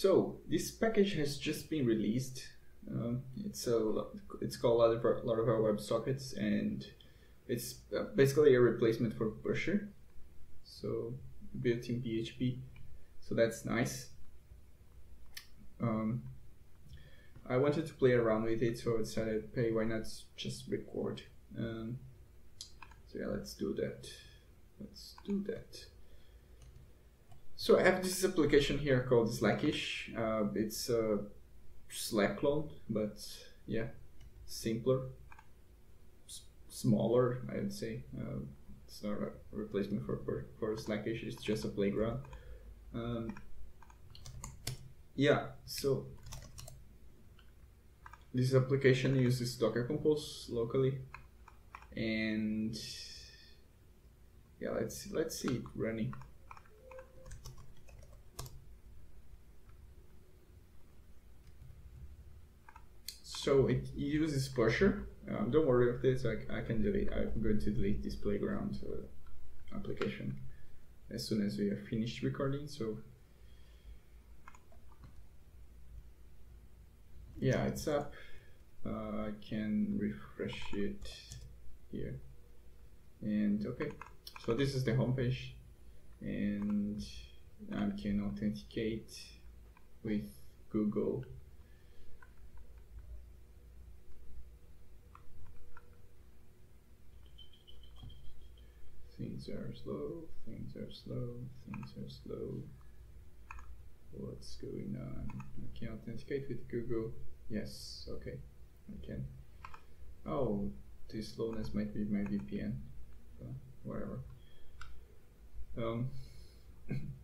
So this package has just been released. Um, it's a it's called Laravel, Laravel WebSockets, and it's uh, basically a replacement for Pusher. So built in PHP, so that's nice. Um, I wanted to play around with it, so I decided, hey, why not just record? Um, so yeah, let's do that. Let's do that. So I have this application here called Slackish. Uh, it's a Slack clone, but yeah, simpler, smaller, I would say. Uh, it's not a replacement for, for, for Slackish, it's just a playground. Um, yeah, so this application uses Docker Compose locally, and yeah, let's let's see it running. So it uses Pusher. Um, don't worry with this. I, I can delete. I'm going to delete this playground uh, application as soon as we are finished recording. So yeah, it's up. Uh, I can refresh it here. And okay, so this is the homepage, and I can authenticate with Google Things are slow, things are slow, things are slow. What's going on? I can authenticate with Google. Yes, okay, I can. Oh, this slowness might be my VPN. So, whatever. Um,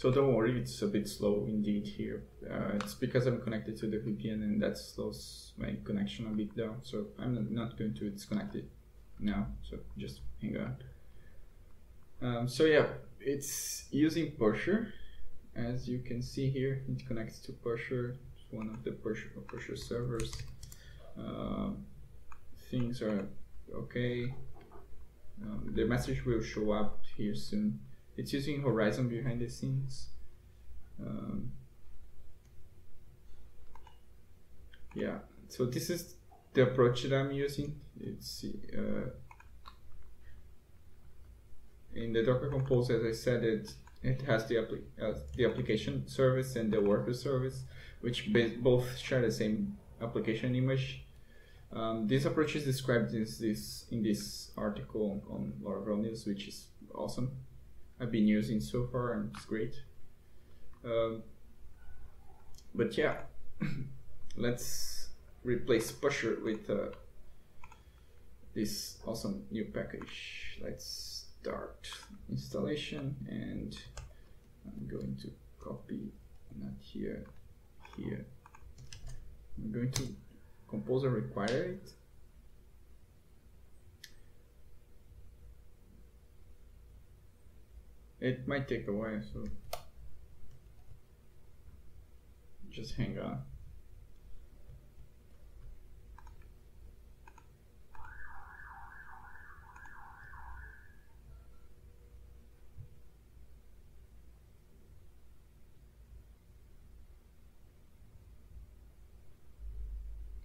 So don't worry, it's a bit slow indeed here. Uh, it's because I'm connected to the VPN and that slows my connection a bit down. So I'm not going to disconnect it now. So just hang on. Um, so yeah, it's using Pusher. As you can see here, it connects to Pusher. One of the Pusher, servers. Uh, things are okay. Um, the message will show up here soon. It's using Horizon behind the scenes. Um, yeah, so this is the approach that I'm using. It's uh, in the Docker Compose, as I said, it it has the appli uh, the application service and the worker service, which both share the same application image. Um, this approach is described in this in this article on Laravel News, which is awesome. I've been using so far and it's great. Um, but yeah, let's replace Pusher with uh, this awesome new package. Let's start installation and I'm going to copy, not here, here. I'm going to Composer require it It might take a while, so just hang on.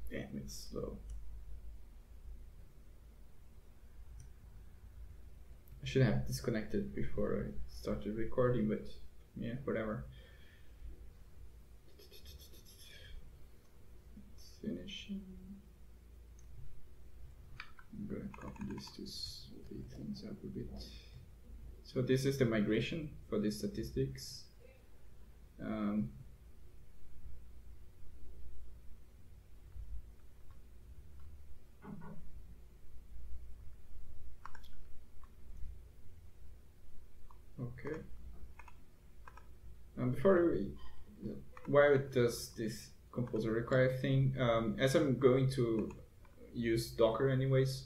Damn, it's slow. Should have disconnected before I started recording, but yeah, whatever. Finishing. I'm gonna copy this to speed things up a bit. So this is the migration for the statistics. Um, Okay. And before we, why does this composer require thing? Um, as I'm going to use Docker anyways,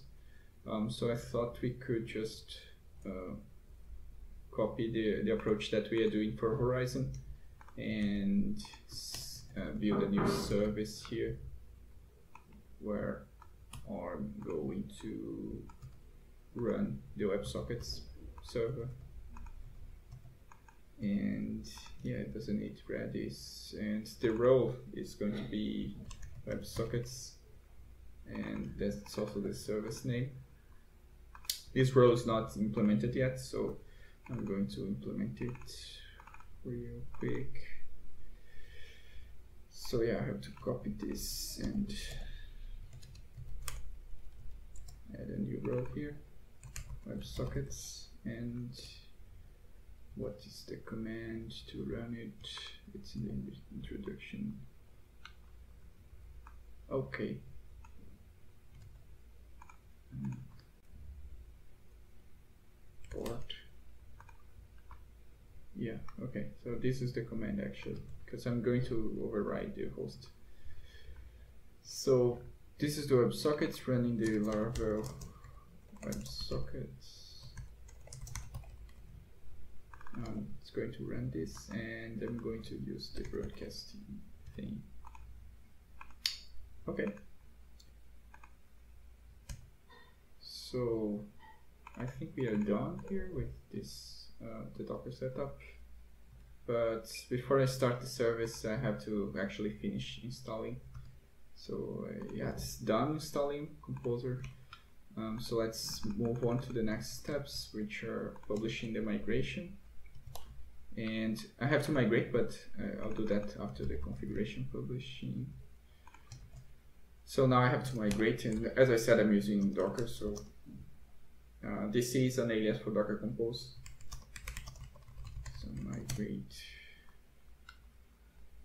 um, so I thought we could just uh, copy the, the approach that we are doing for Horizon and uh, build a new service here where I'm going to run the WebSockets server. And yeah, it doesn't need Redis. And the role is going to be WebSockets. And that's also the service name. This role is not implemented yet, so I'm going to implement it real quick. So yeah, I have to copy this and add a new row here, WebSockets, and what is the command to run it? It's in the introduction. Okay. Port. Yeah, okay, so this is the command actually, because I'm going to override the host. So this is the WebSockets running the Laravel WebSockets. Um, it's going to run this and I'm going to use the broadcasting thing. Okay. So I think we are done here with this uh, the Docker setup. But before I start the service, I have to actually finish installing. So uh, yeah, it's done installing Composer. Um, so let's move on to the next steps, which are publishing the migration. And I have to migrate, but uh, I'll do that after the configuration publishing. So now I have to migrate, and as I said, I'm using Docker, so uh, this is an alias for Docker Compose So migrate.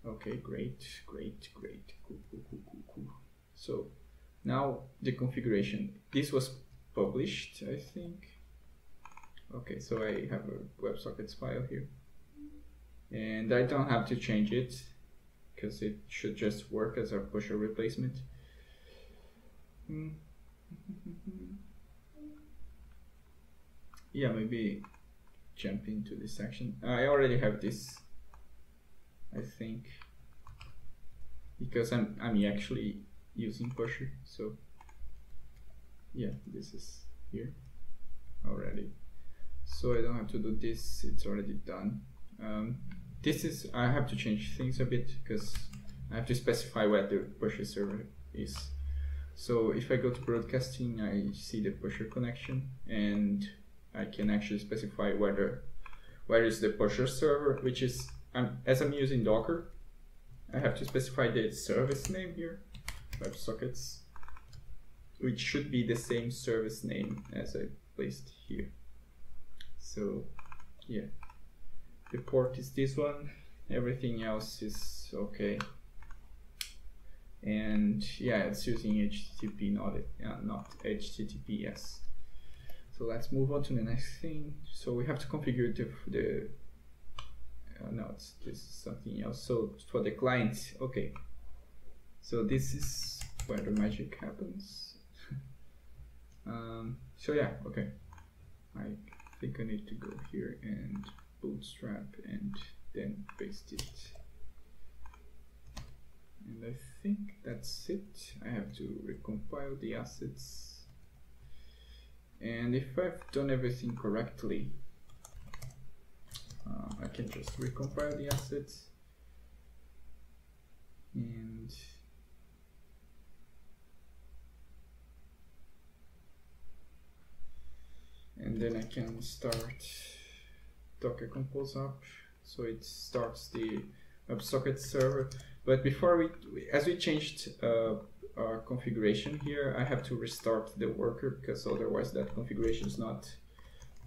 Okay, great, great, great, cool, cool, cool, cool, cool. So now the configuration. This was published, I think. Okay, so I have a WebSockets file here. And I don't have to change it because it should just work as a pusher replacement. yeah, maybe jump into this section. I already have this, I think, because I'm I'm actually using Pusher. So yeah, this is here already. So I don't have to do this. It's already done. Um, this is I have to change things a bit because I have to specify where the Pusher server is. So if I go to broadcasting, I see the Pusher connection and I can actually specify whether where is the pusher server, which is um, as I'm using Docker, I have to specify the service name here, WebSockets, which should be the same service name as I placed here. So yeah, the port is this one, everything else is okay. And yeah, it's using HTTP, not, uh, not HTTPS. So let's move on to the next thing. So we have to configure the, the uh, no, it's, this is something else. So for the client, okay. So this is where the magic happens. um, so yeah, okay. I think I need to go here and bootstrap and then paste it. And I think that's it. I have to recompile the assets and if I've done everything correctly, uh, I can just recompile the assets and and then I can start Docker Compose up so it starts the WebSocket server but before we as we changed uh, uh, configuration here, I have to restart the worker because otherwise that configuration is not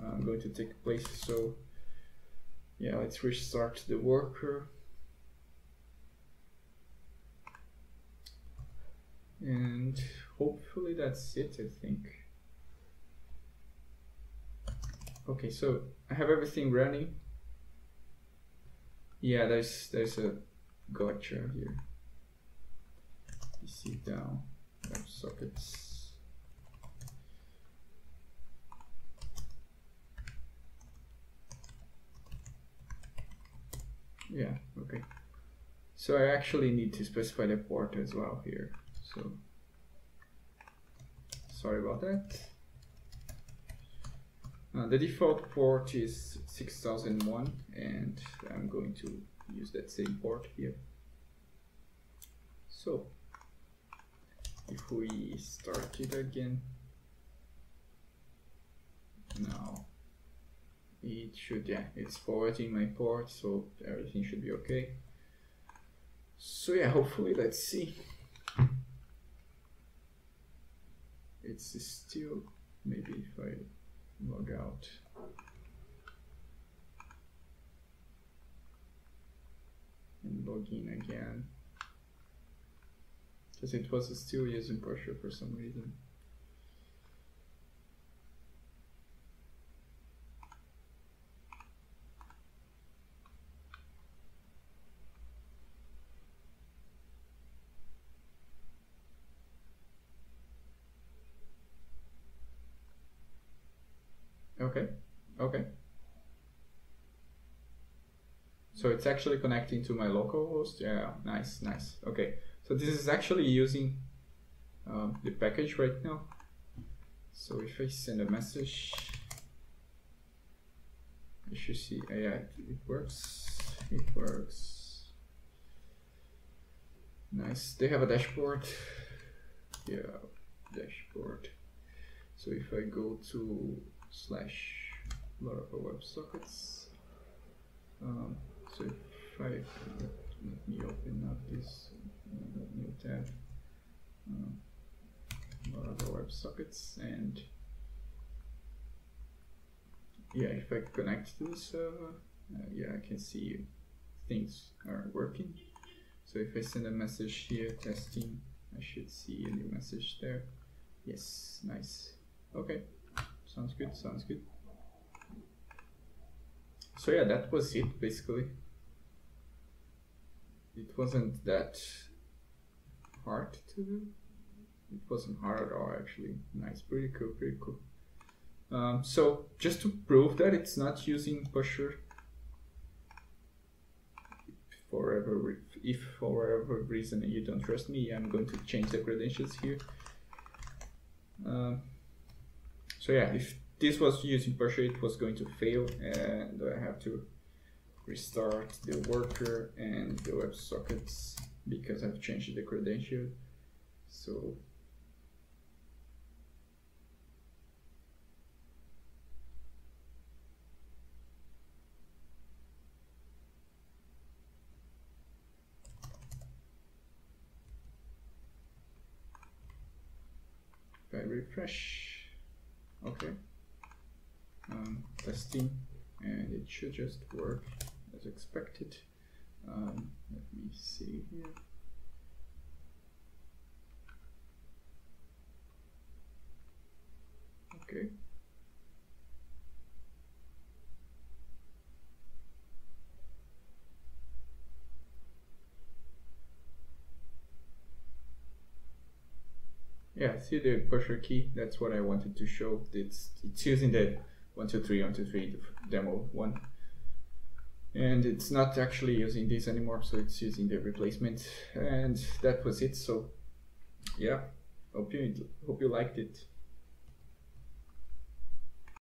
uh, going to take place. So yeah, let's restart the worker. And hopefully that's it, I think. Okay, so I have everything running. Yeah, there's there's a gotcha here. PC down, sockets. Yeah, okay. So I actually need to specify the port as well here. So sorry about that. Uh, the default port is 6001 and I'm going to use that same port here. So if we start it again now it should yeah it's forwarding my port so everything should be okay so yeah hopefully let's see it's still maybe if I log out. And log in again. Because it was still using Pusher for some reason Okay, okay. So it's actually connecting to my local host. Yeah, nice, nice. Okay, so this is actually using um, the package right now. So if I send a message, I should see, uh, yeah, it works, it works. Nice, they have a dashboard. Yeah, dashboard. So if I go to slash Laravel WebSockets. Um, so if I let, me open up this uh, new tab, uh, Laravel WebSockets, and yeah, if I connect to the server, uh, yeah, I can see things are working. So if I send a message here, testing, I should see a new message there. Yes, nice. Okay. Sounds good, sounds good. So yeah, that was it basically. It wasn't that hard to do. It wasn't hard at all actually. Nice, pretty cool, pretty cool. Um, so just to prove that it's not using Pusher for if for whatever reason you don't trust me, I'm going to change the credentials here. Um, so yeah, if this was using Pusher, it was going to fail and I have to restart the worker and the WebSockets because I've changed the credential. So if I refresh okay um, testing and it should just work expected um, let me see here okay Yeah, see the pusher key. That's what I wanted to show. It's it's using the one two three one two three demo one, and it's not actually using this anymore. So it's using the replacement, and that was it. So yeah, hope you hope you liked it.